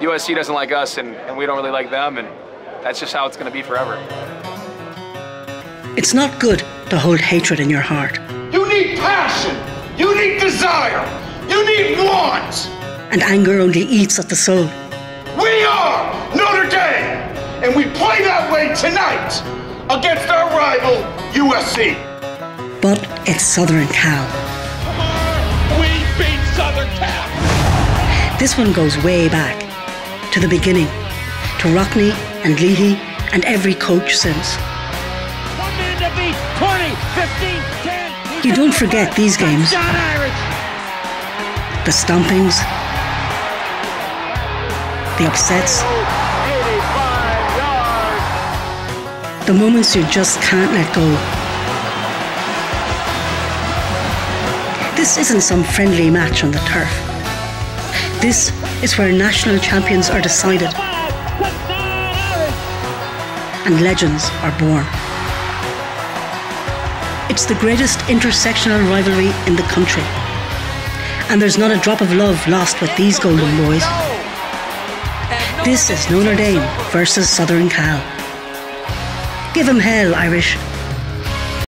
USC doesn't like us, and, and we don't really like them, and that's just how it's going to be forever. It's not good to hold hatred in your heart. You need passion. You need desire. You need want. And anger only eats at the soul. We are Notre Dame, and we play that way tonight against our rival, USC. But it's Southern Cal. We beat Southern Cal. This one goes way back to the beginning, to Rockne and Leahy and every coach since. One man to beat, 20, 15, 10. You don't forget these games. The stompings, the upsets, the moments you just can't let go. This isn't some friendly match on the turf. This is where national champions are decided and legends are born. It's the greatest intersectional rivalry in the country. And there's not a drop of love lost with these Golden Boys. This is Notre Dame versus Southern Cal. Give 'em hell, Irish.